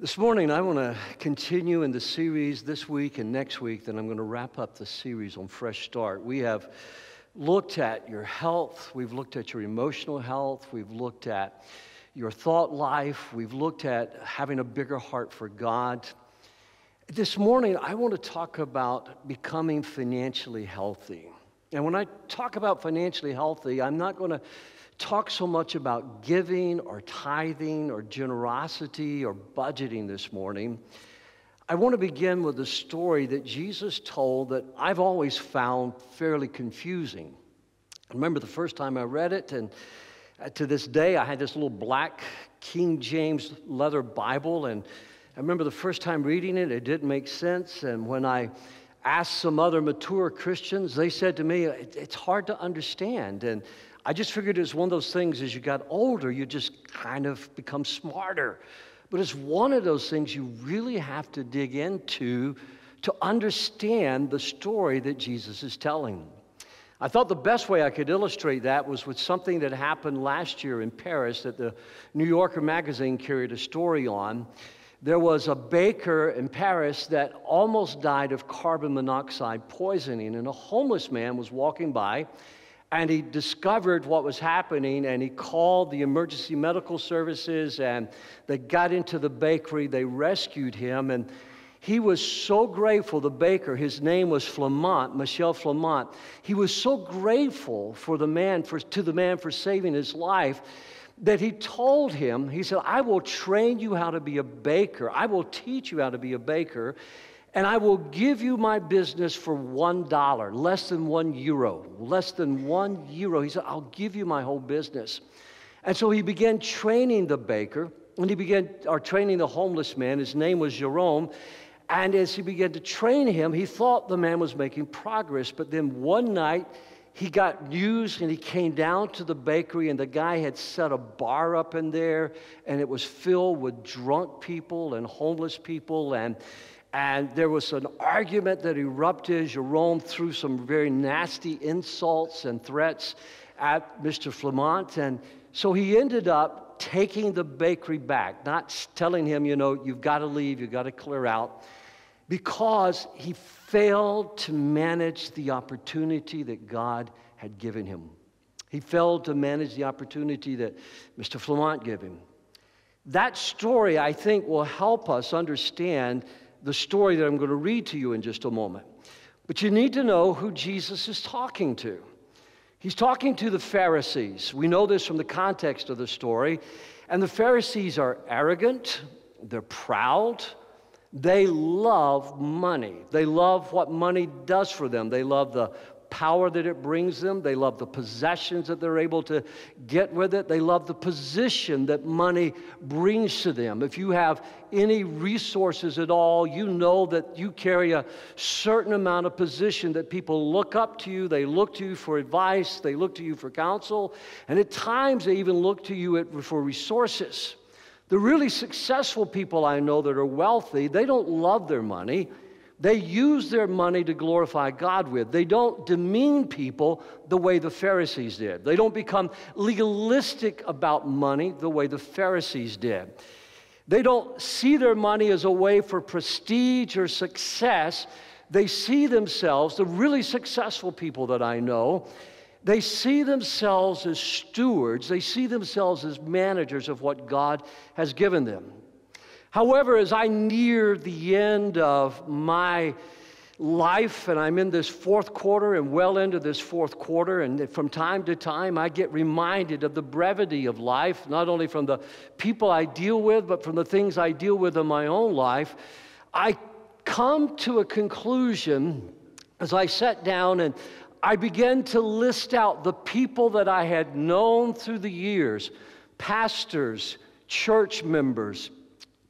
This morning, I want to continue in the series this week and next week, then I'm going to wrap up the series on Fresh Start. We have looked at your health, we've looked at your emotional health, we've looked at your thought life, we've looked at having a bigger heart for God. This morning, I want to talk about becoming financially healthy. And when I talk about financially healthy, I'm not going to talk so much about giving or tithing or generosity or budgeting this morning. I want to begin with a story that Jesus told that I've always found fairly confusing. I remember the first time I read it, and uh, to this day, I had this little black King James leather Bible, and I remember the first time reading it, it didn't make sense. And when I asked some other mature Christians, they said to me, It's hard to understand. And I just figured it was one of those things as you got older, you just kind of become smarter. But it's one of those things you really have to dig into to understand the story that Jesus is telling. I thought the best way I could illustrate that was with something that happened last year in Paris that the New Yorker magazine carried a story on. There was a baker in Paris that almost died of carbon monoxide poisoning, and a homeless man was walking by and he discovered what was happening and he called the emergency medical services and they got into the bakery they rescued him and he was so grateful the baker his name was flamant michel flamant he was so grateful for the man for, to the man for saving his life that he told him he said i will train you how to be a baker. I will teach you how to be a baker and I will give you my business for one dollar, less than one euro, less than one euro. He said, I'll give you my whole business. And so he began training the baker, and he began, or training the homeless man. His name was Jerome. And as he began to train him, he thought the man was making progress. But then one night, he got news and he came down to the bakery, and the guy had set a bar up in there, and it was filled with drunk people and homeless people. And and there was an argument that erupted. Jerome threw some very nasty insults and threats at Mr. Flamant. And so he ended up taking the bakery back, not telling him, you know, you've got to leave, you've got to clear out, because he failed to manage the opportunity that God had given him. He failed to manage the opportunity that Mr. Flamant gave him. That story, I think, will help us understand the story that I'm going to read to you in just a moment. But you need to know who Jesus is talking to. He's talking to the Pharisees. We know this from the context of the story. And the Pharisees are arrogant, they're proud, they love money. They love what money does for them. They love the power that it brings them. They love the possessions that they're able to get with it. They love the position that money brings to them. If you have any resources at all, you know that you carry a certain amount of position that people look up to you. They look to you for advice, they look to you for counsel, and at times they even look to you for resources. The really successful people I know that are wealthy, they don't love their money. They use their money to glorify God with. They don't demean people the way the Pharisees did. They don't become legalistic about money the way the Pharisees did. They don't see their money as a way for prestige or success. They see themselves, the really successful people that I know, they see themselves as stewards. They see themselves as managers of what God has given them. However, as I near the end of my life, and I'm in this fourth quarter and well into this fourth quarter, and from time to time I get reminded of the brevity of life, not only from the people I deal with, but from the things I deal with in my own life. I come to a conclusion as I sat down and I began to list out the people that I had known through the years pastors, church members,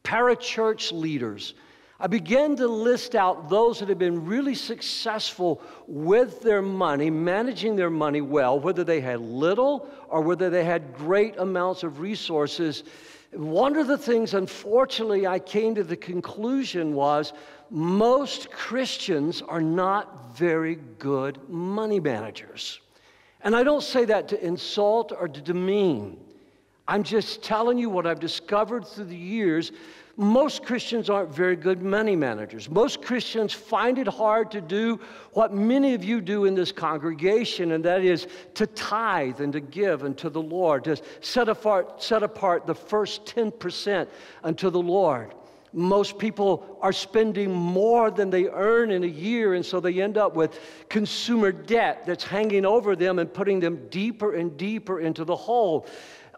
parachurch leaders. I began to list out those that have been really successful with their money, managing their money well, whether they had little or whether they had great amounts of resources. One of the things, unfortunately, I came to the conclusion was most Christians are not very good money managers. And I don't say that to insult or to demean. I'm just telling you what I've discovered through the years most Christians aren't very good money managers. Most Christians find it hard to do what many of you do in this congregation, and that is to tithe and to give unto the Lord, to set apart, set apart the first 10% unto the Lord. Most people are spending more than they earn in a year, and so they end up with consumer debt that's hanging over them and putting them deeper and deeper into the hole.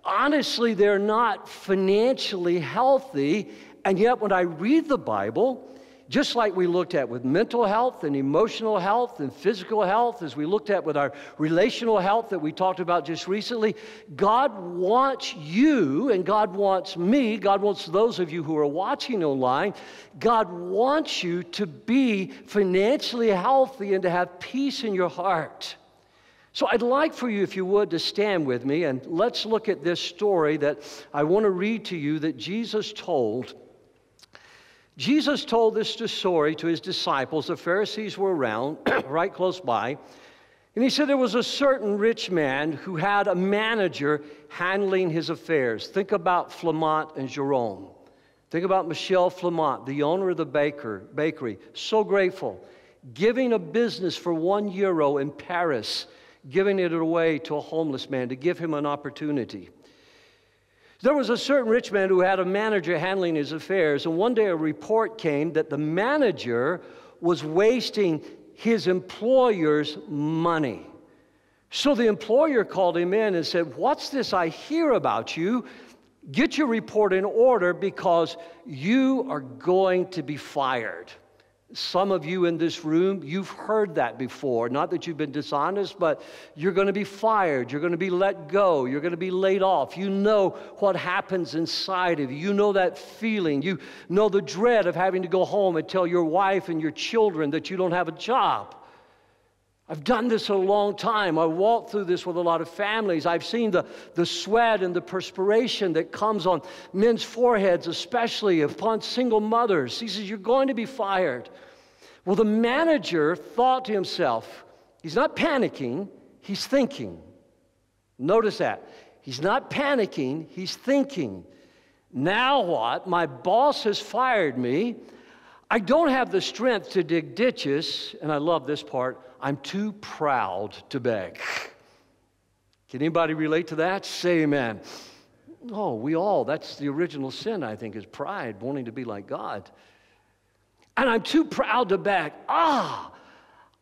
Honestly, they're not financially healthy, and yet when I read the Bible, just like we looked at with mental health and emotional health and physical health, as we looked at with our relational health that we talked about just recently, God wants you and God wants me, God wants those of you who are watching online, God wants you to be financially healthy and to have peace in your heart. So I'd like for you, if you would, to stand with me and let's look at this story that I want to read to you that Jesus told Jesus told this story to his disciples. The Pharisees were around, right close by. And he said there was a certain rich man who had a manager handling his affairs. Think about Flamant and Jerome. Think about Michel Flamant, the owner of the baker, bakery. So grateful. Giving a business for one euro in Paris, giving it away to a homeless man to give him an opportunity. There was a certain rich man who had a manager handling his affairs, and one day a report came that the manager was wasting his employer's money. So the employer called him in and said, What's this I hear about you? Get your report in order because you are going to be fired. Some of you in this room, you've heard that before. Not that you've been dishonest, but you're going to be fired. You're going to be let go. You're going to be laid off. You know what happens inside of you. You know that feeling. You know the dread of having to go home and tell your wife and your children that you don't have a job. I've done this a long time. I walked through this with a lot of families. I've seen the, the sweat and the perspiration that comes on men's foreheads, especially upon single mothers. He says, You're going to be fired. Well, the manager thought to himself, He's not panicking, he's thinking. Notice that. He's not panicking, he's thinking. Now what? My boss has fired me. I don't have the strength to dig ditches, and I love this part. I'm too proud to beg. Can anybody relate to that? Say amen. Oh, we all, that's the original sin, I think, is pride, wanting to be like God. And I'm too proud to beg. Ah,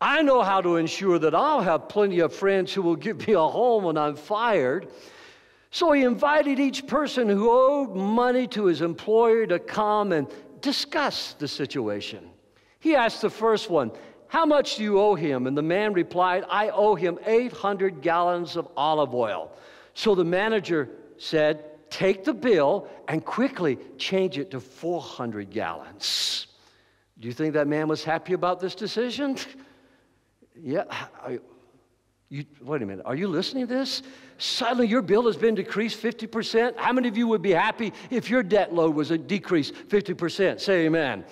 I know how to ensure that I'll have plenty of friends who will give me a home when I'm fired. So he invited each person who owed money to his employer to come and discuss the situation. He asked the first one, How much do you owe him? And the man replied, I owe him 800 gallons of olive oil. So the manager said, Take the bill and quickly change it to 400 gallons. Do you think that man was happy about this decision? yeah. You, wait a minute, are you listening to this? Suddenly your bill has been decreased 50%. How many of you would be happy if your debt load was a decreased 50%? Say amen.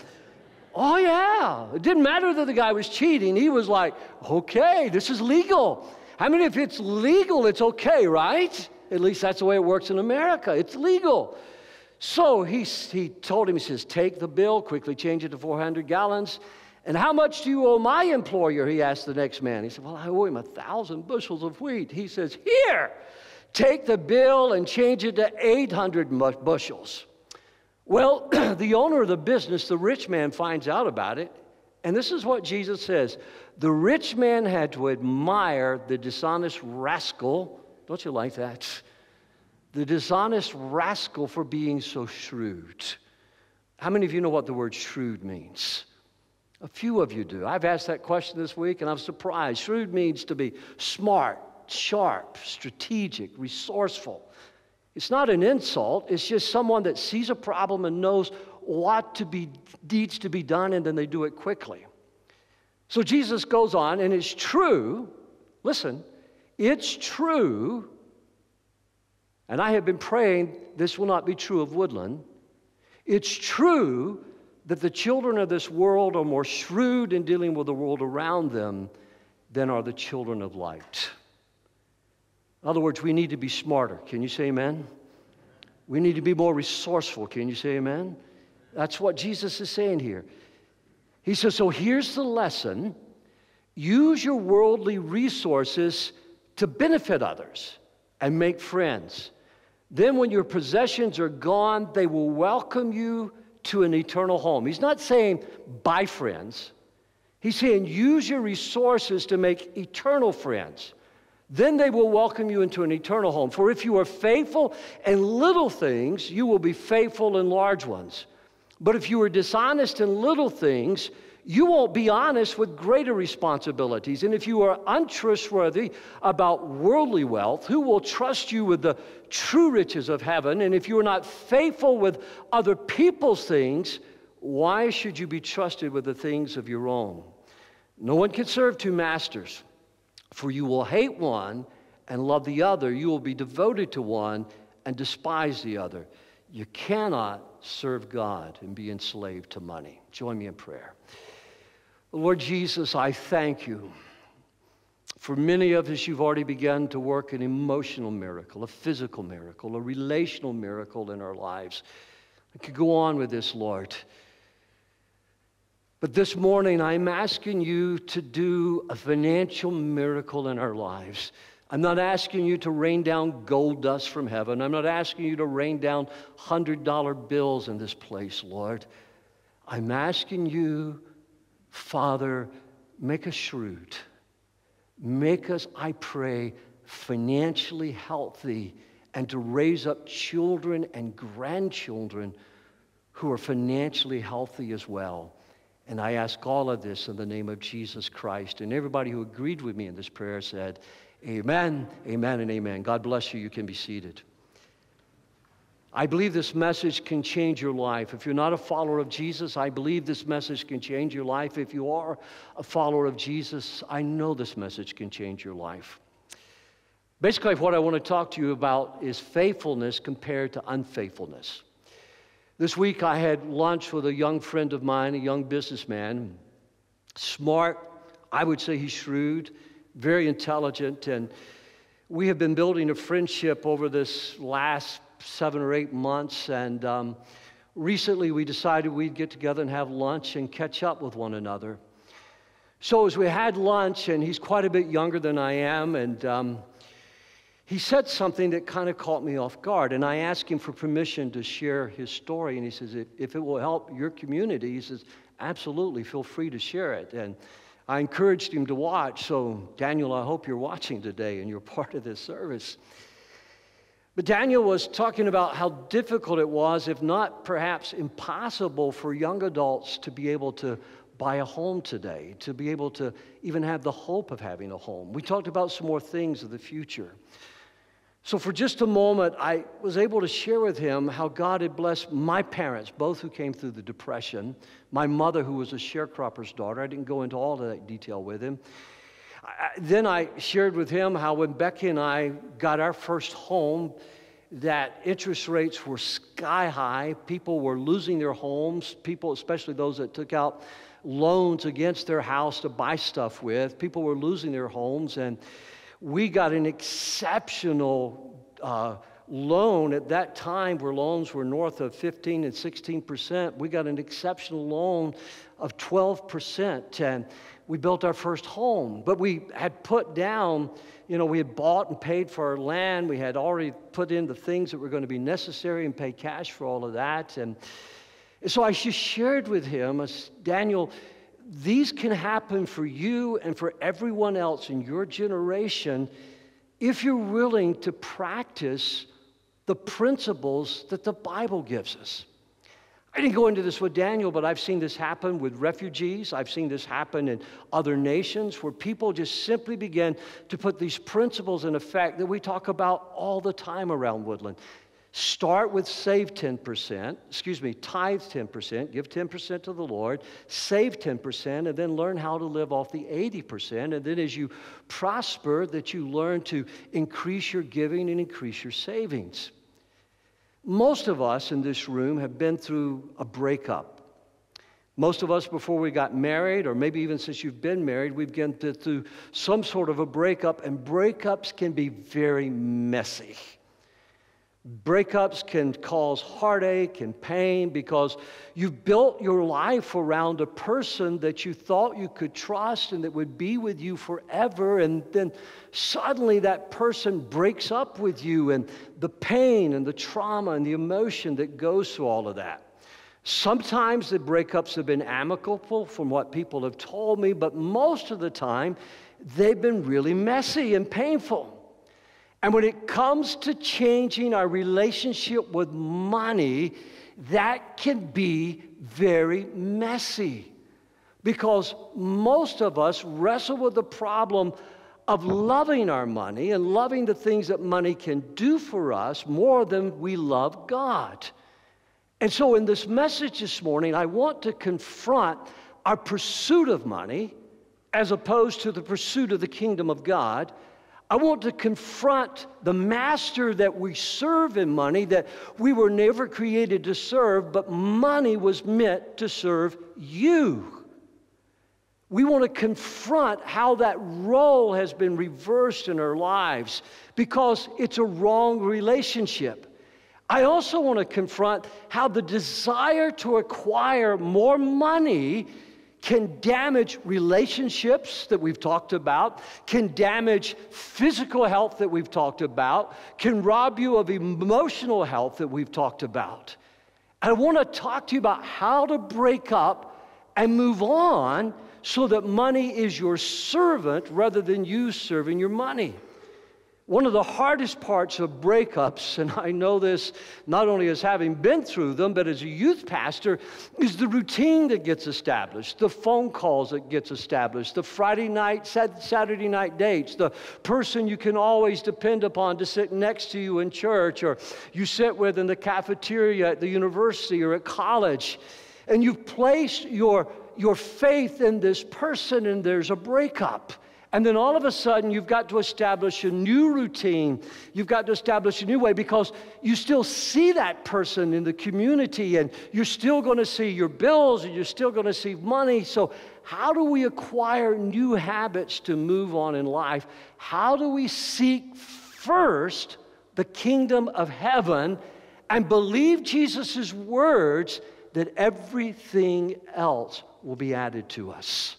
Oh, yeah. It didn't matter that the guy was cheating. He was like, okay, this is legal. I mean, if it's legal, it's okay, right? At least that's the way it works in America. It's legal. So he, he told him, he says, take the bill, quickly change it to 400 gallons. And how much do you owe my employer? He asked the next man. He said, Well, I owe him a thousand bushels of wheat. He says, Here, take the bill and change it to 800 bushels. Well, the owner of the business, the rich man, finds out about it. And this is what Jesus says The rich man had to admire the dishonest rascal. Don't you like that? The dishonest rascal for being so shrewd. How many of you know what the word shrewd means? A few of you do. I've asked that question this week and I'm surprised. Shrewd means to be smart, sharp, strategic, resourceful. It's not an insult, it's just someone that sees a problem and knows what to be needs to be done and then they do it quickly. So Jesus goes on and it's true. Listen, it's true. And I have been praying this will not be true of Woodland. It's true that the children of this world are more shrewd in dealing with the world around them than are the children of light. In other words, we need to be smarter. Can you say amen? We need to be more resourceful. Can you say amen? That's what Jesus is saying here. He says, So here's the lesson use your worldly resources to benefit others and make friends. Then, when your possessions are gone, they will welcome you to an eternal home. He's not saying buy friends, he's saying use your resources to make eternal friends. Then they will welcome you into an eternal home. For if you are faithful in little things, you will be faithful in large ones. But if you are dishonest in little things, you won't be honest with greater responsibilities. And if you are untrustworthy about worldly wealth, who will trust you with the true riches of heaven? And if you are not faithful with other people's things, why should you be trusted with the things of your own? No one can serve two masters, for you will hate one and love the other. You will be devoted to one and despise the other. You cannot serve God and be enslaved to money. Join me in prayer. Lord Jesus, I thank you. For many of us, you've already begun to work an emotional miracle, a physical miracle, a relational miracle in our lives. I could go on with this, Lord. But this morning, I'm asking you to do a financial miracle in our lives. I'm not asking you to rain down gold dust from heaven. I'm not asking you to rain down $100 bills in this place, Lord. I'm asking you Father, make us shrewd. Make us, I pray, financially healthy and to raise up children and grandchildren who are financially healthy as well. And I ask all of this in the name of Jesus Christ. And everybody who agreed with me in this prayer said, Amen, amen, and amen. God bless you. You can be seated. I believe this message can change your life. If you're not a follower of Jesus, I believe this message can change your life. If you are a follower of Jesus, I know this message can change your life. Basically, what I want to talk to you about is faithfulness compared to unfaithfulness. This week, I had lunch with a young friend of mine, a young businessman, smart, I would say he's shrewd, very intelligent, and we have been building a friendship over this last seven or eight months. And um, recently we decided we'd get together and have lunch and catch up with one another. So as we had lunch, and he's quite a bit younger than I am, and um, he said something that kind of caught me off guard. And I asked him for permission to share his story. And he says, if, if it will help your community, he says, absolutely, feel free to share it. And I encouraged him to watch. So, Daniel, I hope you're watching today and you're part of this service. But Daniel was talking about how difficult it was, if not perhaps impossible, for young adults to be able to buy a home today, to be able to even have the hope of having a home. We talked about some more things of the future. So, for just a moment, I was able to share with him how God had blessed my parents, both who came through the Depression, my mother, who was a sharecropper's daughter. I didn't go into all that detail with him. I, then I shared with him how when Becky and I got our first home, that interest rates were sky high. People were losing their homes. People, especially those that took out loans against their house to buy stuff with, people were losing their homes. And we got an exceptional uh, loan at that time where loans were north of 15 and 16 percent. We got an exceptional loan of 12 percent. And we built our first home. But we had put down, you know, we had bought and paid for our land. We had already put in the things that were going to be necessary and paid cash for all of that. And so I just shared with him, Daniel, these can happen for you and for everyone else in your generation if you're willing to practice the principles that the Bible gives us. I didn't go into this with Daniel, but I've seen this happen with refugees. I've seen this happen in other nations where people just simply begin to put these principles in effect that we talk about all the time around Woodland. Start with save 10%, excuse me, tithe 10%, give 10% to the Lord, save 10%, and then learn how to live off the 80%. And then as you prosper, that you learn to increase your giving and increase your savings. Most of us in this room have been through a breakup. Most of us, before we got married, or maybe even since you've been married, we've been through some sort of a breakup, and breakups can be very messy. Breakups can cause heartache and pain because you've built your life around a person that you thought you could trust and that would be with you forever. And then suddenly that person breaks up with you, and the pain and the trauma and the emotion that goes through all of that. Sometimes the breakups have been amicable from what people have told me, but most of the time they've been really messy and painful. And when it comes to changing our relationship with money, that can be very messy because most of us wrestle with the problem of loving our money and loving the things that money can do for us more than we love God. And so, in this message this morning, I want to confront our pursuit of money as opposed to the pursuit of the kingdom of God I want to confront the master that we serve in money, that we were never created to serve, but money was meant to serve you. We want to confront how that role has been reversed in our lives because it's a wrong relationship. I also want to confront how the desire to acquire more money can damage relationships that we've talked about, can damage physical health that we've talked about, can rob you of emotional health that we've talked about. And I want to talk to you about how to break up and move on so that money is your servant rather than you serving your money. One of the hardest parts of breakups, and I know this not only as having been through them, but as a youth pastor, is the routine that gets established, the phone calls that gets established, the Friday night, Saturday night dates, the person you can always depend upon to sit next to you in church or you sit with in the cafeteria at the university or at college. And you've placed your, your faith in this person and there's a breakup. And then all of a sudden, you've got to establish a new routine. You've got to establish a new way because you still see that person in the community and you're still going to see your bills and you're still going to see money. So, how do we acquire new habits to move on in life? How do we seek first the kingdom of heaven and believe Jesus' words that everything else will be added to us?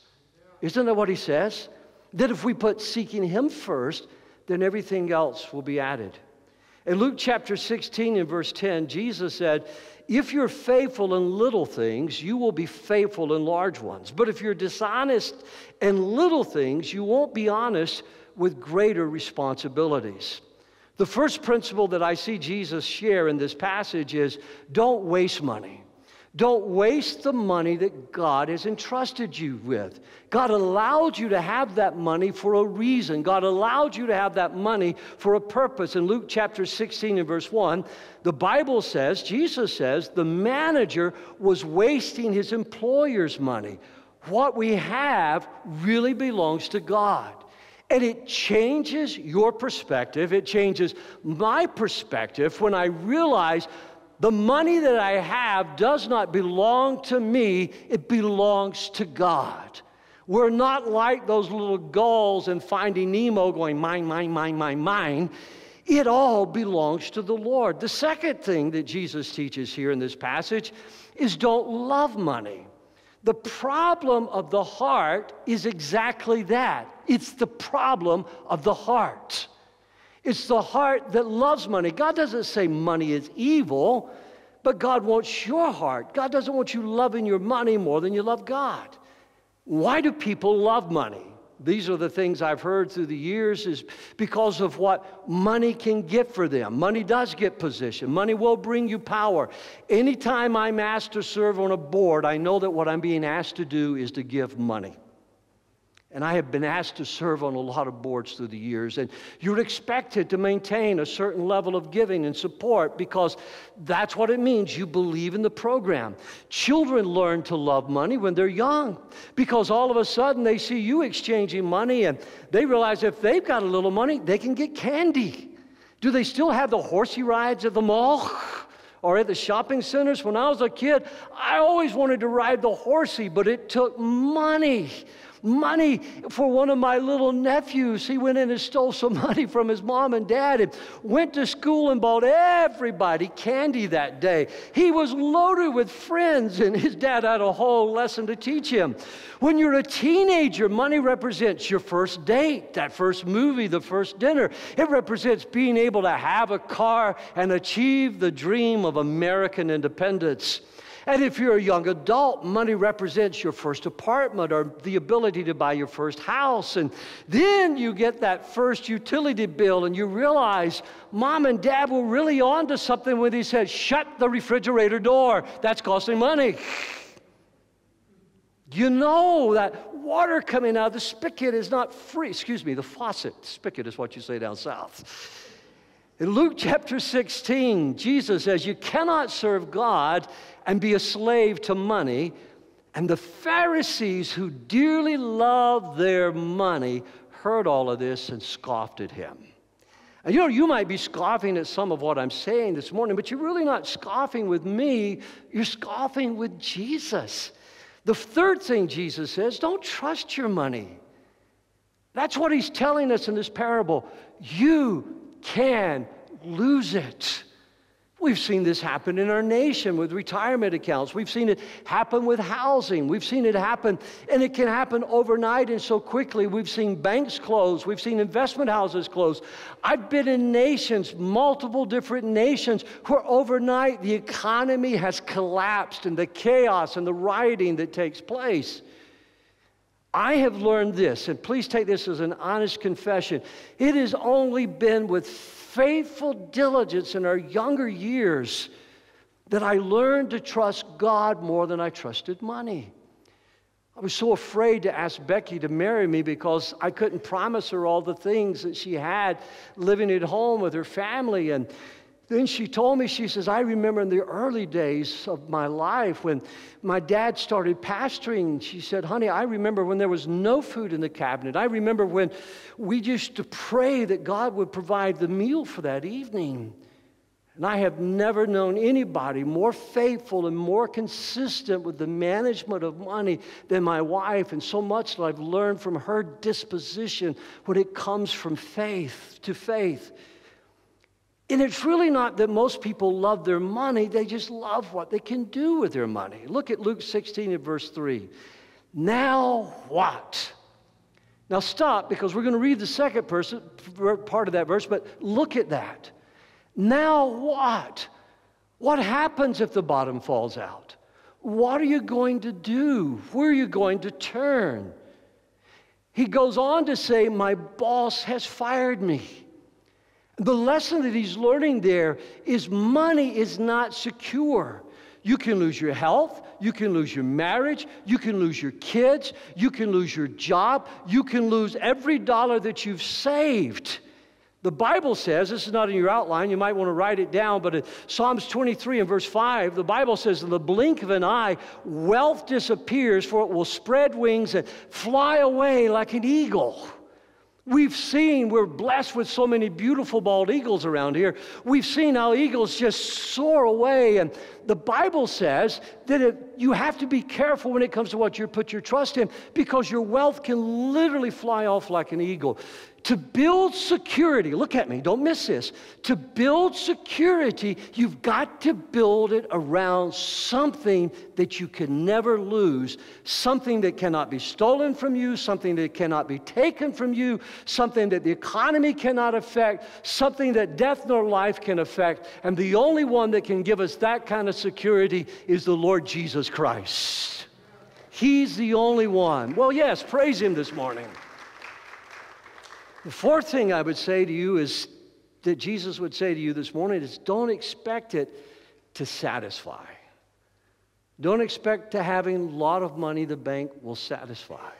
Isn't that what he says? That if we put seeking Him first, then everything else will be added. In Luke chapter 16 and verse 10, Jesus said, If you're faithful in little things, you will be faithful in large ones. But if you're dishonest in little things, you won't be honest with greater responsibilities. The first principle that I see Jesus share in this passage is don't waste money. Don't waste the money that God has entrusted you with. God allowed you to have that money for a reason. God allowed you to have that money for a purpose. In Luke chapter 16 and verse 1, the Bible says, Jesus says, the manager was wasting his employer's money. What we have really belongs to God. And it changes your perspective. It changes my perspective when I realize the money that I have does not belong to me, it belongs to God. We're not like those little gulls in Finding Nemo going, mine, mine, mine, mine, mine. It all belongs to the Lord. The second thing that Jesus teaches here in this passage is don't love money. The problem of the heart is exactly that it's the problem of the heart. It's the heart that loves money. God doesn't say money is evil, but God wants your heart. God doesn't want you loving your money more than you love God. Why do people love money? These are the things I've heard through the years is because of what money can get for them. Money does get position. Money will bring you power. Anytime I'm asked to serve on a board, I know that what I'm being asked to do is to give money. And I have been asked to serve on a lot of boards through the years. And you're expected to maintain a certain level of giving and support because that's what it means. You believe in the program. Children learn to love money when they're young because all of a sudden they see you exchanging money and they realize if they've got a little money, they can get candy. Do they still have the horsey rides at the mall? or at the shopping centers. When I was a kid, I always wanted to ride the horsey, but it took money money for one of my little nephews. He went in and stole some money from his mom and dad and went to school and bought everybody candy that day. He was loaded with friends, and his dad had a whole lesson to teach him. When you're a teenager, money represents your first date, that first movie, the first dinner. It represents being able to have a car and achieve the dream of American independence. And if you're a young adult, money represents your first apartment or the ability to buy your first house. And then you get that first utility bill and you realize mom and dad were really onto something when they said, shut the refrigerator door. That's costing money. You know that water coming out of the spigot is not free. Excuse me, the faucet. Spigot is what you say down south. In Luke chapter 16, Jesus says, You cannot serve God and be a slave to money. And the Pharisees, who dearly loved their money, heard all of this and scoffed at him. And you know, you might be scoffing at some of what I'm saying this morning, but you're really not scoffing with me, you're scoffing with Jesus. The third thing Jesus says don't trust your money. That's what he's telling us in this parable. You can lose it. We've seen this happen in our nation with retirement accounts. We've seen it happen with housing. We've seen it happen, and it can happen overnight and so quickly. We've seen banks close. We've seen investment houses close. I've been in nations, multiple different nations, where overnight the economy has collapsed and the chaos and the rioting that takes place. I have learned this, and please take this as an honest confession. It has only been with faithful diligence in our younger years that I learned to trust God more than I trusted money. I was so afraid to ask Becky to marry me because I couldn't promise her all the things that she had living at home with her family. And then she told me, she says, I remember in the early days of my life when my dad started pastoring. She said, Honey, I remember when there was no food in the cabinet. I remember when we used to pray that God would provide the meal for that evening. And I have never known anybody more faithful and more consistent with the management of money than my wife, and so much that I've learned from her disposition when it comes from faith to faith. And it's really not that most people love their money, they just love what they can do with their money. Look at Luke 16 and verse 3. Now what? Now stop because we're going to read the second person, part of that verse, but look at that. Now what? What happens if the bottom falls out? What are you going to do? Where are you going to turn? He goes on to say, My boss has fired me. The lesson that he's learning there is money is not secure. You can lose your health, you can lose your marriage, you can lose your kids, you can lose your job, you can lose every dollar that you've saved. The Bible says, this is not in your outline, you might want to write it down, but in Psalms 23 and verse 5, the Bible says, In the blink of an eye, wealth disappears, for it will spread wings and fly away like an eagle. We've seen, we're blessed with so many beautiful bald eagles around here. We've seen how eagles just soar away. And the Bible says that you have to be careful when it comes to what you put your trust in because your wealth can literally fly off like an eagle. To build security, look at me, don't miss this. To build security, you've got to build it around something that you can never lose, something that cannot be stolen from you, something that cannot be taken from you, something that the economy cannot affect, something that death nor life can affect. And the only one that can give us that kind of security is the Lord Jesus Christ. He's the only one. Well, yes, praise Him this morning. The fourth thing I would say to you is that Jesus would say to you this morning is don't expect it to satisfy. Don't expect to having a lot of money the bank will satisfy.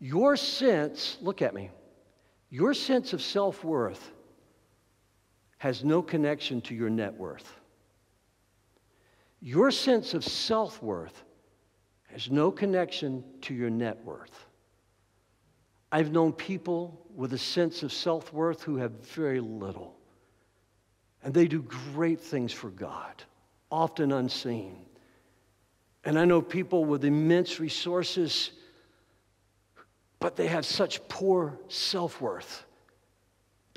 Your sense, look at me, your sense of self worth has no connection to your net worth. Your sense of self worth has no connection to your net worth. I've known people with a sense of self worth who have very little. And they do great things for God, often unseen. And I know people with immense resources, but they have such poor self worth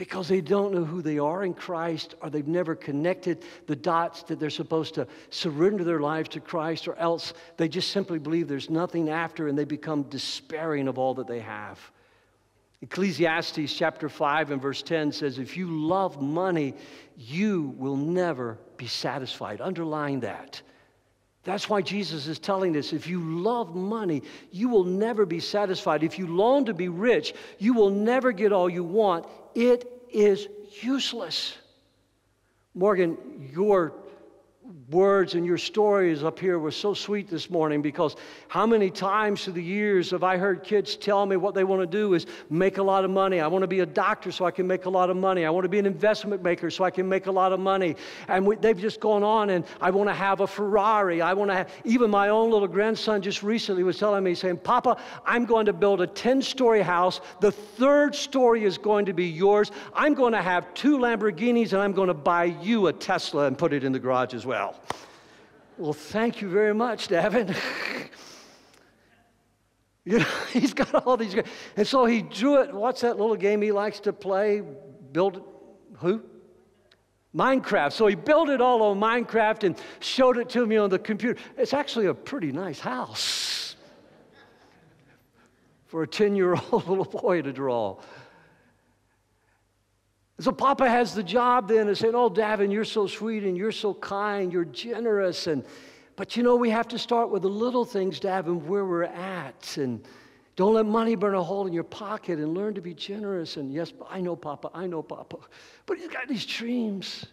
because they don't know who they are in Christ or they've never connected the dots that they're supposed to surrender their lives to Christ or else they just simply believe there's nothing after and they become despairing of all that they have. Ecclesiastes chapter 5 and verse 10 says, If you love money, you will never be satisfied. Underline that. That's why Jesus is telling us if you love money, you will never be satisfied. If you long to be rich, you will never get all you want. It is useless. Morgan, your words and your stories up here were so sweet this morning because how many times through the years have I heard kids tell me what they want to do is make a lot of money. I want to be a doctor so I can make a lot of money. I want to be an investment maker so I can make a lot of money. And we, they've just gone on and I want to have a Ferrari. I want to have, even my own little grandson just recently was telling me, saying, Papa, I'm going to build a 10 story house. The third story is going to be yours. I'm going to have two Lamborghinis and I'm going to buy you a Tesla and put it in the garage as well. Well, thank you very much, Davin. you know, he's got all these. And so he drew it. What's that little game he likes to play? Build who? Minecraft. So he built it all on Minecraft and showed it to me on the computer. It's actually a pretty nice house for a 10 year old little boy to draw. So Papa has the job then of saying, Oh, Davin, you're so sweet and you're so kind, you're generous. And but you know, we have to start with the little things, Davin, where we're at. And don't let money burn a hole in your pocket and learn to be generous. And yes, I know Papa, I know Papa. But he's got these dreams.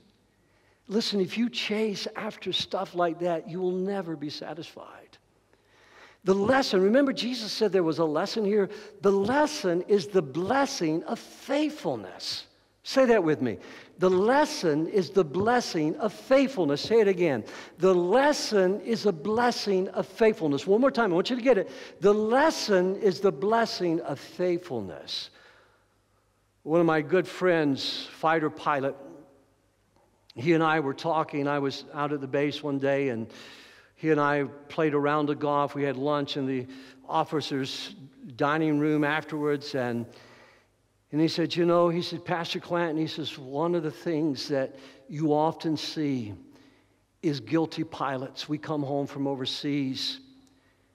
Listen, if you chase after stuff like that, you will never be satisfied. The lesson, remember Jesus said there was a lesson here? The lesson is the blessing of faithfulness. Say that with me. The lesson is the blessing of faithfulness. Say it again. The lesson is a blessing of faithfulness. One more time, I want you to get it. The lesson is the blessing of faithfulness. One of my good friends, fighter pilot, he and I were talking. I was out at the base one day, and he and I played a round of golf. We had lunch in the officers' dining room afterwards, and and he said, You know, he said, Pastor Clanton, he says, one of the things that you often see is guilty pilots. We come home from overseas.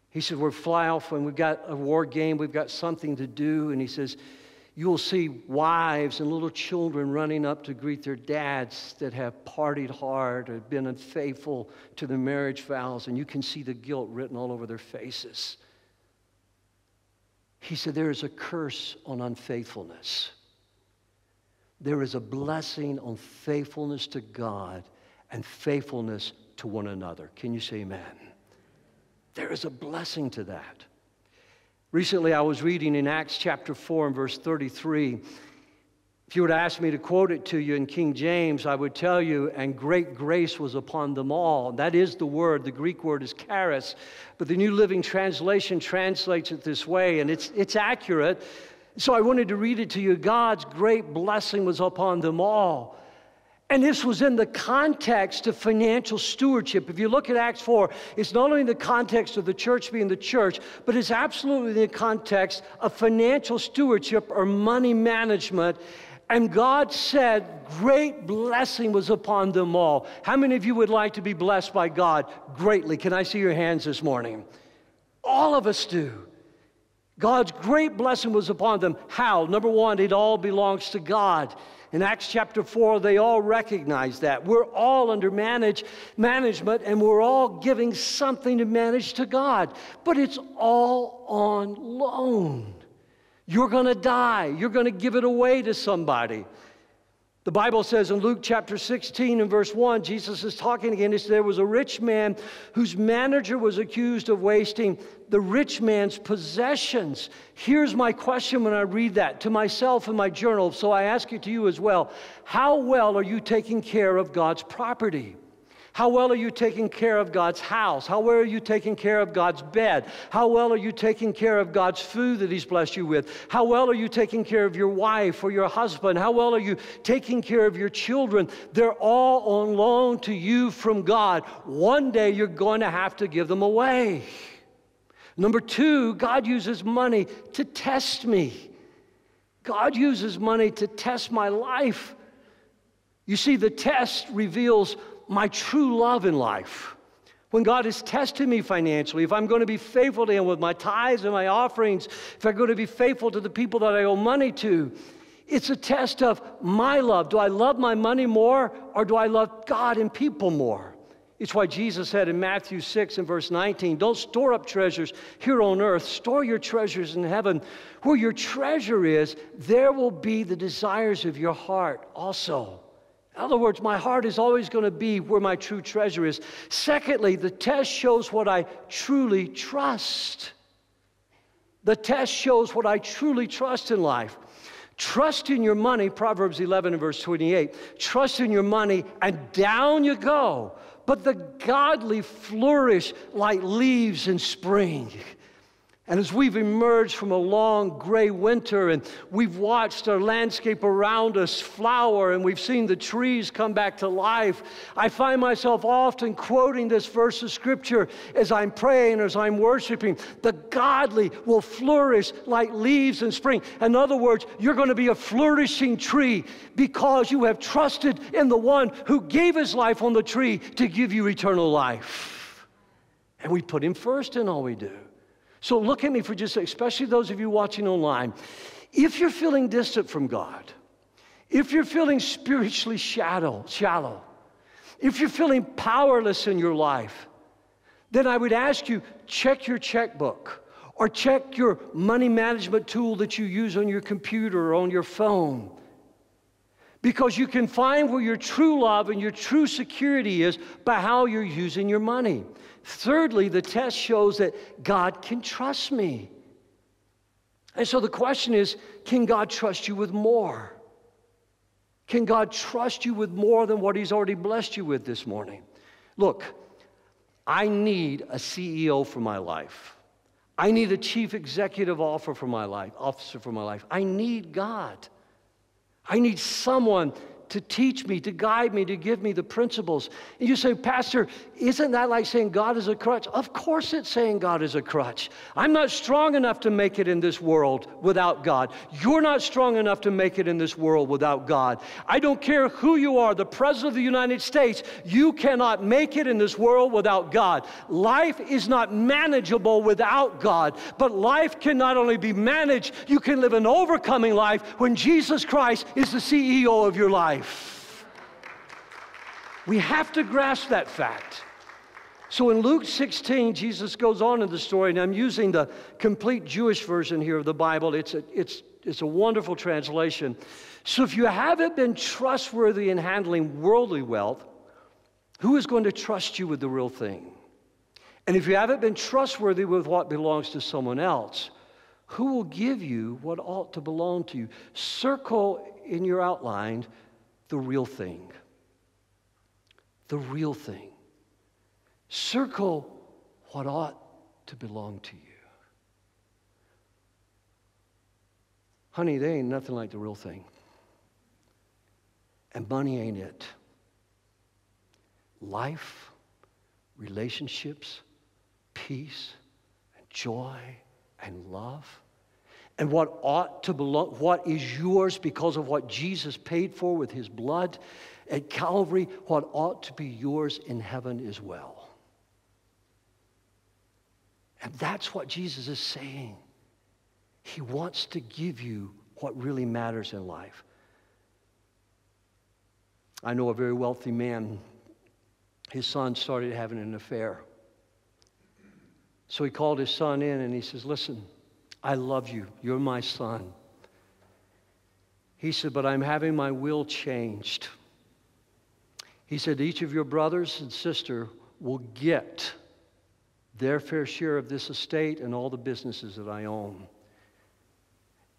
He said, We're fly off when we've got a war game, we've got something to do. And he says, You will see wives and little children running up to greet their dads that have partied hard or been unfaithful to their marriage vows, and you can see the guilt written all over their faces. He said, There is a curse on unfaithfulness. There is a blessing on faithfulness to God and faithfulness to one another. Can you say amen? There is a blessing to that. Recently, I was reading in Acts chapter 4 and verse 33 if you were to ask me to quote it to you in King James, I would tell you, and great grace was upon them all. That is the word. The Greek word is charis. But the New Living Translation translates it this way, and it's, it's accurate. So I wanted to read it to you. God's great blessing was upon them all. And this was in the context of financial stewardship. If you look at Acts 4, it's not only in the context of the church being the church, but it's absolutely the context of financial stewardship or money management. And God said, Great blessing was upon them all. How many of you would like to be blessed by God greatly? Can I see your hands this morning? All of us do. God's great blessing was upon them. How? Number one, it all belongs to God. In Acts chapter 4, they all recognize that. We're all under manage, management and we're all giving something to manage to God, but it's all on loan. You're going to die. You're going to give it away to somebody. The Bible says in Luke chapter 16 and verse 1, Jesus is talking again. He said, There was a rich man whose manager was accused of wasting the rich man's possessions. Here's my question when I read that to myself in my journal, so I ask it to you as well. How well are you taking care of God's property? How well are you taking care of God's house? How well are you taking care of God's bed? How well are you taking care of God's food that He's blessed you with? How well are you taking care of your wife or your husband? How well are you taking care of your children? They're all on loan to you from God. One day you're going to have to give them away. Number two, God uses money to test me. God uses money to test my life. You see, the test reveals my true love in life. When God is testing me financially, if I'm going to be faithful to Him with my tithes and my offerings, if I'm going to be faithful to the people that I owe money to, it's a test of my love. Do I love my money more or do I love God and people more? It's why Jesus said in Matthew 6 and verse 19, Don't store up treasures here on earth, store your treasures in heaven. Where your treasure is, there will be the desires of your heart also. In other words, my heart is always going to be where my true treasure is. Secondly, the test shows what I truly trust. The test shows what I truly trust in life. Trust in your money, Proverbs 11 and verse 28. Trust in your money, and down you go. But the godly flourish like leaves in spring. And as we've emerged from a long gray winter and we've watched our landscape around us flower and we've seen the trees come back to life, I find myself often quoting this verse of scripture as I'm praying, as I'm worshiping. The godly will flourish like leaves in spring. In other words, you're going to be a flourishing tree because you have trusted in the one who gave his life on the tree to give you eternal life. And we put him first in all we do. So look at me for just, especially those of you watching online. If you're feeling distant from God, if you're feeling spiritually shallow, shallow, if you're feeling powerless in your life, then I would ask you check your checkbook or check your money management tool that you use on your computer or on your phone. Because you can find where your true love and your true security is by how you're using your money. Thirdly, the test shows that God can trust me. And so the question is can God trust you with more? Can God trust you with more than what He's already blessed you with this morning? Look, I need a CEO for my life. I need a chief executive officer for my life, officer for my life. I need God. I need someone to teach me, to guide me, to give me the principles. And you say, Pastor, isn't that like saying God is a crutch? Of course, it's saying God is a crutch. I'm not strong enough to make it in this world without God. You're not strong enough to make it in this world without God. I don't care who you are, the President of the United States, you cannot make it in this world without God. Life is not manageable without God, but life can not only be managed, you can live an overcoming life when Jesus Christ is the CEO of your life life. We have to grasp that fact. So in Luke 16, Jesus goes on in the story, and I'm using the complete Jewish version here of the Bible. It's a, it's, it's a wonderful translation. So if you haven't been trustworthy in handling worldly wealth, who is going to trust you with the real thing? And if you haven't been trustworthy with what belongs to someone else, who will give you what ought to belong to you? Circle in your outline the real thing. The real thing. Circle what ought to belong to you. Honey, they ain't nothing like the real thing. And money ain't it. Life, relationships, peace, and joy, and love and what ought to belong, what is yours because of what Jesus paid for with his blood at Calvary, what ought to be yours in heaven as well. And that's what Jesus is saying. He wants to give you what really matters in life. I know a very wealthy man. His son started having an affair. So he called his son in and he says, Listen, I love you. You're my son. He said, But I'm having my will changed. He said, Each of your brothers and sister will get their fair share of this estate and all the businesses that I own.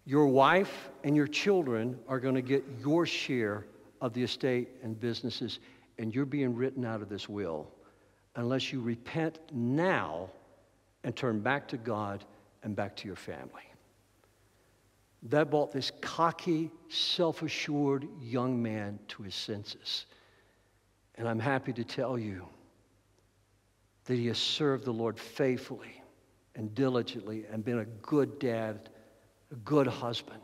Your wife and your children are going to get your share of the estate and businesses, and you're being written out of this will unless you repent now and turn back to God and back to your family. That brought this cocky, self assured young man to his senses. And I'm happy to tell you that he has served the Lord faithfully and diligently and been a good dad, a good husband.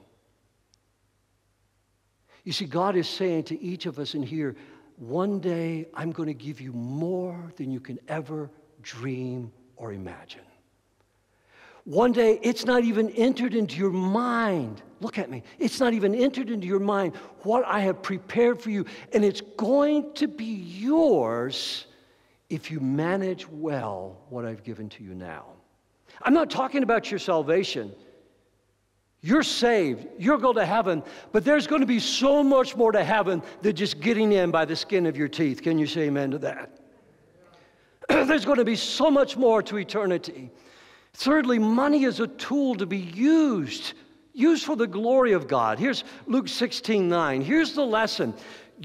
You see, God is saying to each of us in here, one day I'm going to give you more than you can ever dream or imagine. One day it's not even entered into your mind. Look at me. It's not even entered into your mind what I have prepared for you. And it's going to be yours if you manage well what I've given to you now. I'm not talking about your salvation. You're saved. You're going to heaven. But there's going to be so much more to heaven than just getting in by the skin of your teeth. Can you say amen to that? there's going to be so much more to eternity. Thirdly, money is a tool to be used, used for the glory of God. Here's Luke 16 9. Here's the lesson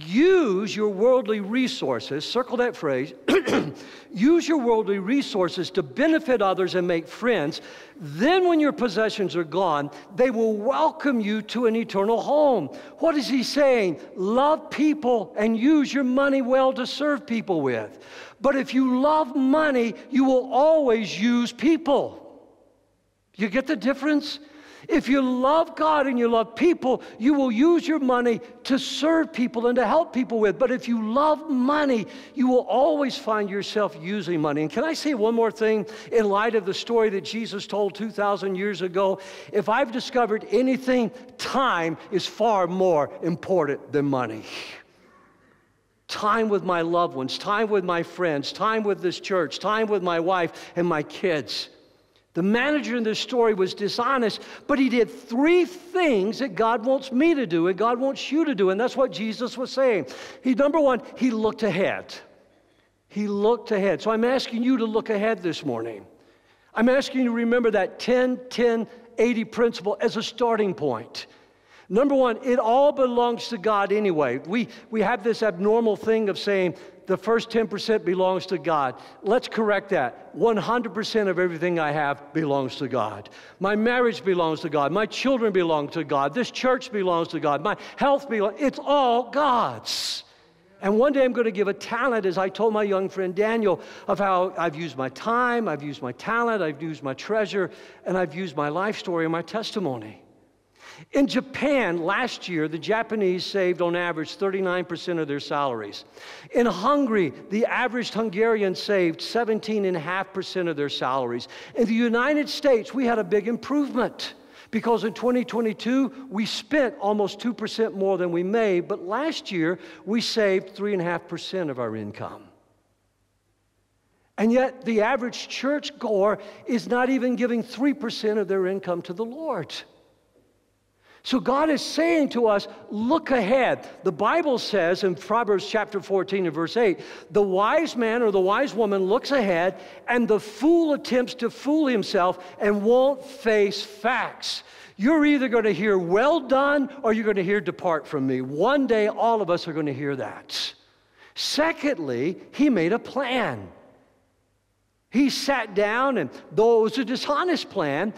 use your worldly resources, circle that phrase, use your worldly resources to benefit others and make friends. Then, when your possessions are gone, they will welcome you to an eternal home. What is he saying? Love people and use your money well to serve people with. But if you love money, you will always use people. You get the difference? If you love God and you love people, you will use your money to serve people and to help people with. But if you love money, you will always find yourself using money. And can I say one more thing in light of the story that Jesus told 2,000 years ago? If I've discovered anything, time is far more important than money time with my loved ones, time with my friends, time with this church, time with my wife and my kids. The manager in this story was dishonest, but he did three things that God wants me to do and God wants you to do. And that's what Jesus was saying. He, number one, he looked ahead. He looked ahead. So I'm asking you to look ahead this morning. I'm asking you to remember that 10, 10, 80 principle as a starting point. Number one, it all belongs to God anyway. We, we have this abnormal thing of saying the first 10% belongs to God. Let's correct that. 100% of everything I have belongs to God. My marriage belongs to God. My children belong to God. This church belongs to God. My health belongs. It's all God's. And one day I'm going to give a talent, as I told my young friend Daniel, of how I've used my time, I've used my talent, I've used my treasure, and I've used my life story and my testimony. In Japan, last year, the Japanese saved on average 39% of their salaries. In Hungary, the average Hungarian saved 17.5% of their salaries. In the United States, we had a big improvement because in 2022, we spent almost 2% more than we made, but last year, we saved 3.5% of our income. And yet, the average church goer is not even giving 3% of their income to the Lord. So God is saying to us, look ahead. The Bible says in Proverbs chapter 14 and verse 8, the wise man or the wise woman looks ahead, and the fool attempts to fool himself and won't face facts. You're either going to hear, well done, or you're going to hear, depart from me. One day, all of us are going to hear that. Secondly, he made a plan. He sat down, and though it was a dishonest plan,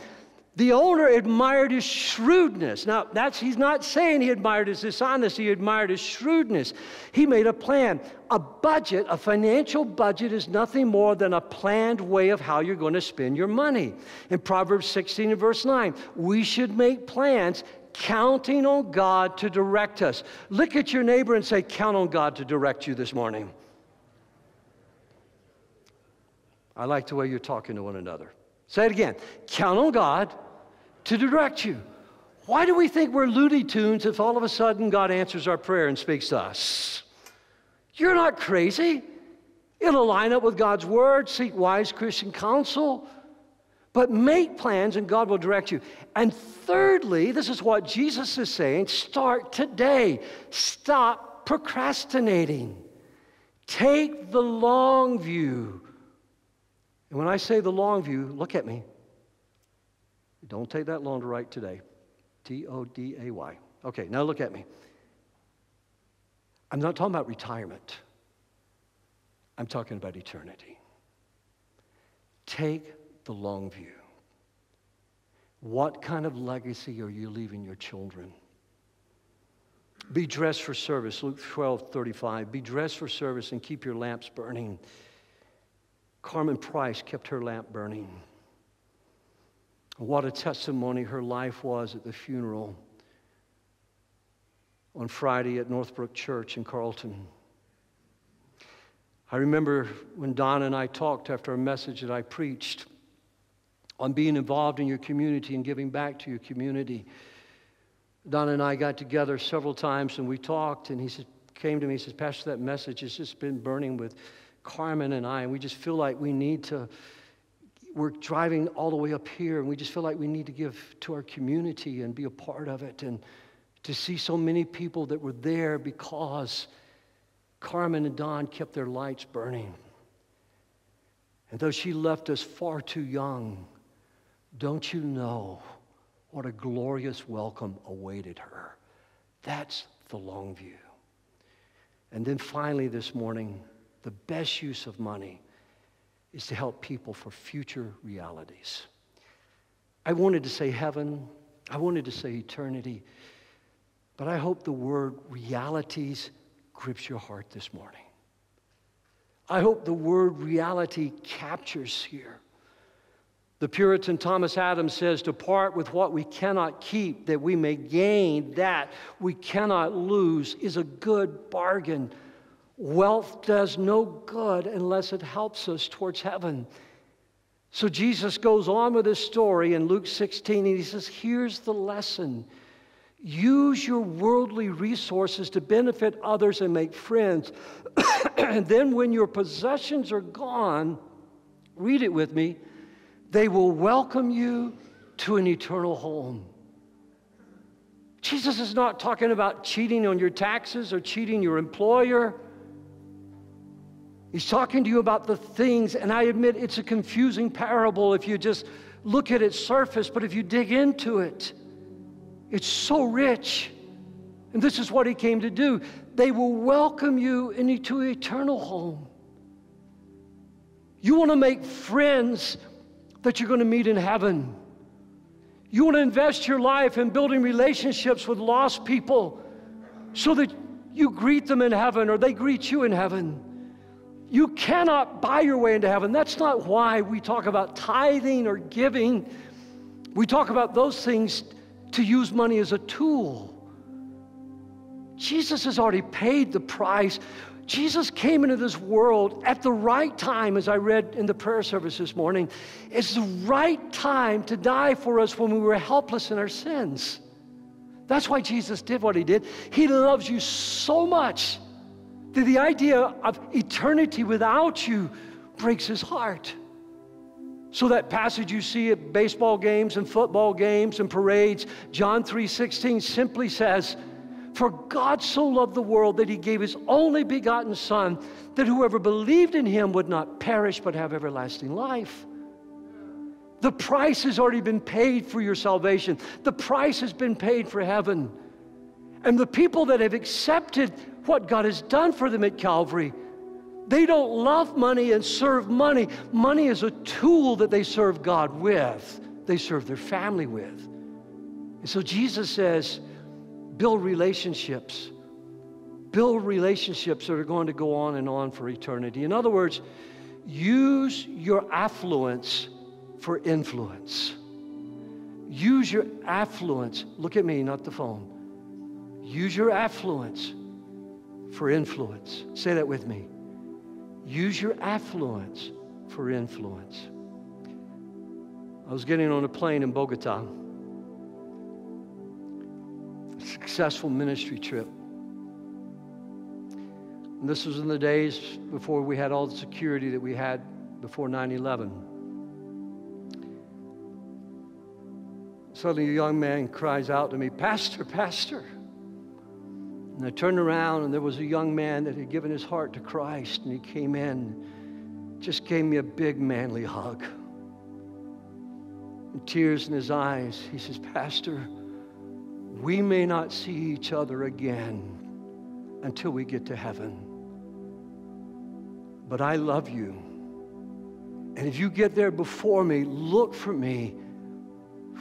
the owner admired his shrewdness. Now, that's, he's not saying he admired his dishonesty, he admired his shrewdness. He made a plan. A budget, a financial budget, is nothing more than a planned way of how you're going to spend your money. In Proverbs 16 and verse 9, we should make plans counting on God to direct us. Look at your neighbor and say, Count on God to direct you this morning. I like the way you're talking to one another. Say it again. Count on God to direct you. Why do we think we're Looney Tunes if all of a sudden God answers our prayer and speaks to us? You're not crazy. It'll line up with God's word, seek wise Christian counsel, but make plans and God will direct you. And thirdly, this is what Jesus is saying start today. Stop procrastinating. Take the long view. And when I say the long view, look at me. Don't take that long to write today. T O D A Y. Okay, now look at me. I'm not talking about retirement. I'm talking about eternity. Take the long view. What kind of legacy are you leaving your children? Be dressed for service, Luke 12, 35. Be dressed for service and keep your lamps burning. Carmen Price kept her lamp burning. What a testimony her life was at the funeral on Friday at Northbrook Church in Carlton. I remember when Don and I talked after a message that I preached on being involved in your community and giving back to your community. Don and I got together several times and we talked, and he said, came to me, he says, Pastor, that message has just been burning with Carmen and I, and we just feel like we need to, we're driving all the way up here, and we just feel like we need to give to our community and be a part of it. And to see so many people that were there because Carmen and Don kept their lights burning. And though she left us far too young, don't you know what a glorious welcome awaited her? That's the long view. And then finally, this morning, the best use of money is to help people for future realities. I wanted to say heaven, I wanted to say eternity, but I hope the word realities grips your heart this morning. I hope the word reality captures here. The Puritan Thomas Adams says, To part with what we cannot keep, that we may gain that we cannot lose, is a good bargain. Wealth does no good unless it helps us towards heaven. So Jesus goes on with his story in Luke 16, and he says, Here's the lesson. Use your worldly resources to benefit others and make friends. and then, when your possessions are gone, read it with me they will welcome you to an eternal home. Jesus is not talking about cheating on your taxes or cheating your employer. He's talking to you about the things, and I admit it's a confusing parable if you just look at its surface, but if you dig into it, it's so rich. And this is what he came to do. They will welcome you into eternal home. You want to make friends that you're going to meet in heaven. You want to invest your life in building relationships with lost people so that you greet them in heaven or they greet you in heaven. You cannot buy your way into heaven. That's not why we talk about tithing or giving. We talk about those things to use money as a tool. Jesus has already paid the price Jesus came into this world at the right time, as I read in the prayer service this morning. It's the right time to die for us when we were helpless in our sins. That's why Jesus did what he did. He loves you so much that the idea of eternity without you breaks his heart. So that passage you see at baseball games and football games and parades, John 3:16 simply says, for God so loved the world that he gave his only begotten Son, that whoever believed in him would not perish but have everlasting life. The price has already been paid for your salvation, the price has been paid for heaven. And the people that have accepted what God has done for them at Calvary, they don't love money and serve money. Money is a tool that they serve God with, they serve their family with. And so Jesus says, build relationships. Build relationships that are going to go on and on for eternity. In other words, use your affluence for influence. Use your affluence. Look at me, not the phone. Use your affluence for influence. Say that with me. Use your affluence for influence. I was getting on a plane in Bogota a successful ministry trip. And this was in the days before we had all the security that we had before 9 11. Suddenly, a young man cries out to me, Pastor, Pastor. And I turned around, and there was a young man that had given his heart to Christ, and he came in, just gave me a big manly hug. And tears in his eyes. He says, Pastor, we may not see each other again until we get to heaven. but I love you. And if you get there before me, look for me,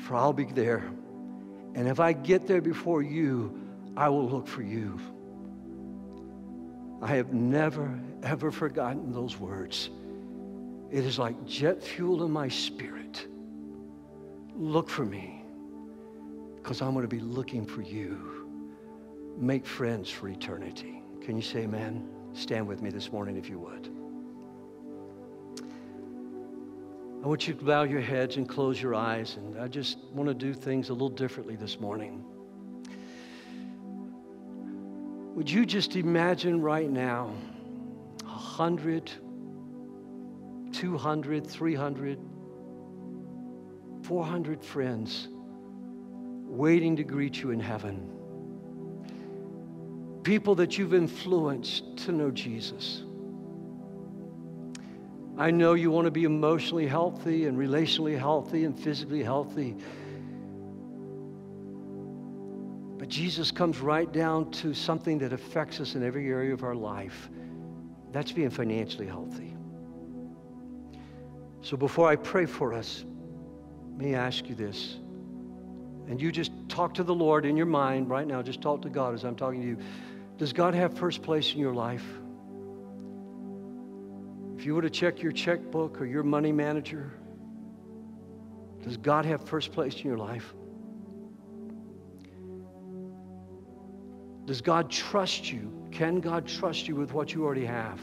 for I'll be there. And if I get there before you, I will look for you. I have never, ever forgotten those words. It is like jet fuel in my spirit. Look for me, because I'm going to be looking for you. Make friends for eternity. Can you say amen? Stand with me this morning if you would. I want you to bow your heads and close your eyes, and I just want to do things a little differently this morning. Would you just imagine right now 100, 200, 300, 400 friends waiting to greet you in heaven? People that you've influenced to know Jesus. I know you want to be emotionally healthy and relationally healthy and physically healthy. But Jesus comes right down to something that affects us in every area of our life. That's being financially healthy. So before I pray for us, may I ask you this? And you just talk to the Lord in your mind right now. Just talk to God as I'm talking to you. Does God have first place in your life? If you were to check your checkbook or your money manager, does God have first place in your life? Does God trust you? Can God trust you with what you already have?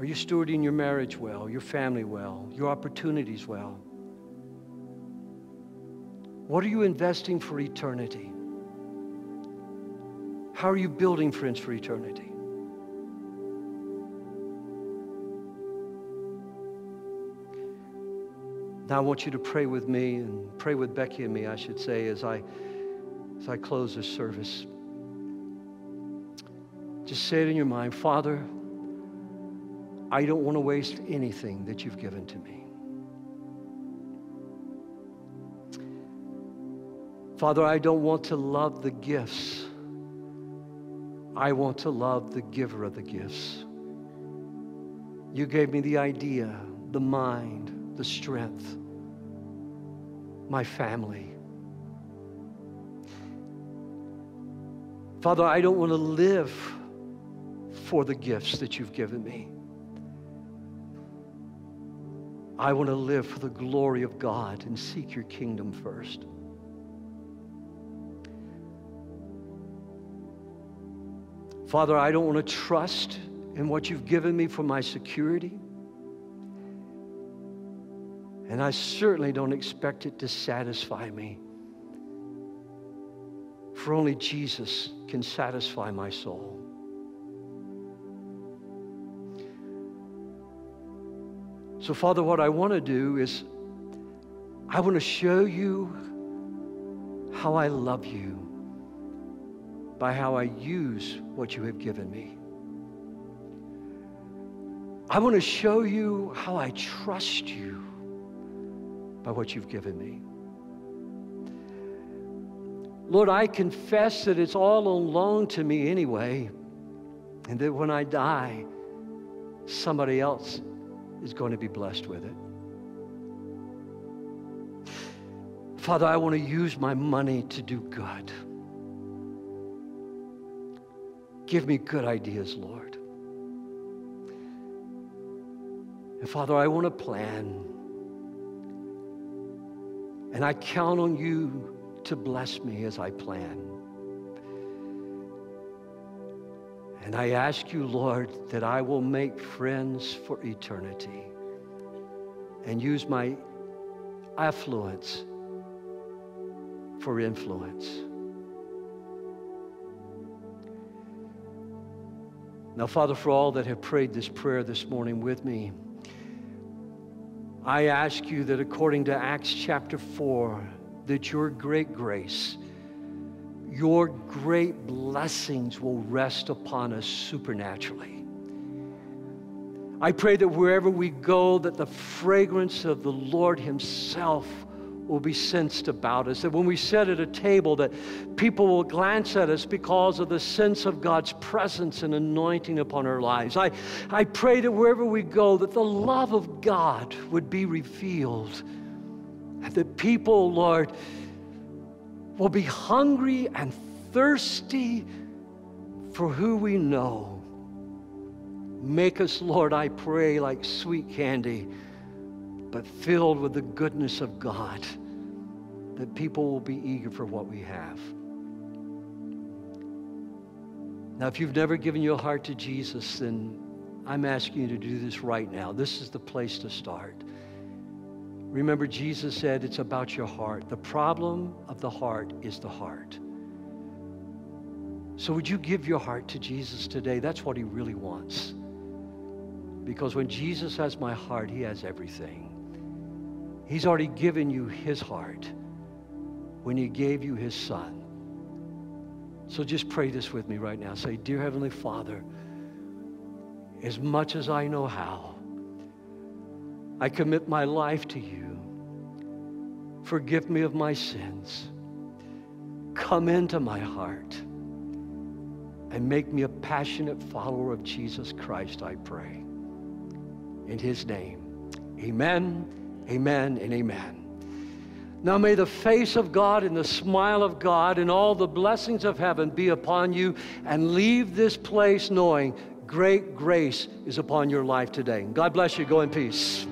Are you stewarding your marriage well, your family well, your opportunities well? What are you investing for eternity? How are you building friends for eternity? Now I want you to pray with me and pray with Becky and me, I should say, as I as I close this service. Just say it in your mind Father, I don't want to waste anything that you've given to me. Father, I don't want to love the gifts. I want to love the giver of the gifts. You gave me the idea, the mind, the strength, my family. Father, I don't want to live for the gifts that you've given me. I want to live for the glory of God and seek your kingdom first. Father, I don't want to trust in what you've given me for my security. And I certainly don't expect it to satisfy me. For only Jesus can satisfy my soul. So, Father, what I want to do is I want to show you how I love you by how I use what you have given me. I want to show you how I trust you by what you've given me. Lord, I confess that it's all on loan to me anyway, and that when I die, somebody else is going to be blessed with it. Father, I want to use my money to do good. Give me good ideas, Lord. And Father, I want to plan. And I count on you to bless me as I plan. And I ask you, Lord, that I will make friends for eternity and use my affluence for influence. Now, Father, for all that have prayed this prayer this morning with me, I ask you that according to Acts chapter 4, that your great grace, your great blessings will rest upon us supernaturally. I pray that wherever we go, that the fragrance of the Lord Himself will be sensed about us. That when we sit at a table, that people will glance at us because of the sense of God's presence and anointing upon our lives. I, I pray that wherever we go, that the love of God would be revealed. And the people, Lord, will be hungry and thirsty for who we know. Make us, Lord, I pray, like sweet candy but filled with the goodness of God, that people will be eager for what we have. Now, if you've never given your heart to Jesus, then I'm asking you to do this right now. This is the place to start. Remember, Jesus said it's about your heart. The problem of the heart is the heart. So, would you give your heart to Jesus today? That's what he really wants. Because when Jesus has my heart, he has everything. He's already given you his heart when he gave you his son. So just pray this with me right now. Say, Dear Heavenly Father, as much as I know how, I commit my life to you. Forgive me of my sins. Come into my heart and make me a passionate follower of Jesus Christ, I pray. In his name, amen Amen and amen. Now may the face of God and the smile of God and all the blessings of heaven be upon you and leave this place knowing great grace is upon your life today. God bless you. Go in peace.